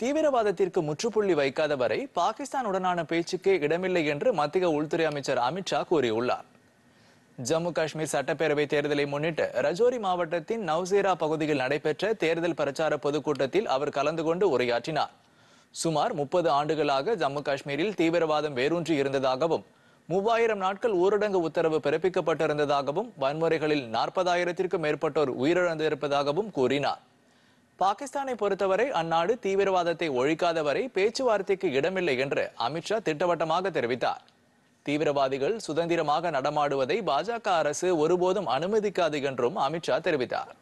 தீவிரவாதத்திற்கு முற்றுப்புள்ளி வைக்காத வரை பாகிஸ்தானுடனான பேச்சுக்கே இடமில்லை என்று மத்திய உள்துறை அமைச்சர் அமித்ஷா கூறியுள்ளார். ஜம்மு காஷ்மீர் சட்டப்பேரவை தேர்தலை முன்னிட்டு ரஜோரி மாவட்டத்தின் நவ்சேரா பகுதியில் நடைபெற்ற தேர்தல் பிரச்சார பொதுக்கூட்டத்தில் அவர் கலந்து கொண்டு உரையாற்றினார். சுமார் முப்பது ஆண்டுகளாக ஜம்மு காஷ்மீரில் தீவிரவாதம் வேரூன்றி இருந்ததாகவும் மூவாயிரம் நாட்கள் ஊரடங்கு உத்தரவு பிறப்பிக்கப்பட்டிருந்ததாகவும் வன்முறைகளில் நாற்பதாயிரத்திற்கும் மேற்பட்டோர் உயிரிழந்திருப்பதாகவும் கூறினார். பாகிஸ்தானை பொறுத்தவரை அந்நாடு தீவிரவாதத்தை ஒழிக்காத வரை பேச்சுவார்த்தைக்கு இடமில்லை என்று அமித்ஷா திட்டவட்டமாக தெரிவித்தார். தீவிரவாதிகள் சுதந்திரமாக நடமாடுவதை பாஜக அரசு ஒருபோதும் அனுமதிக்காது என்றும் அமித்ஷா தெரிவித்தார்.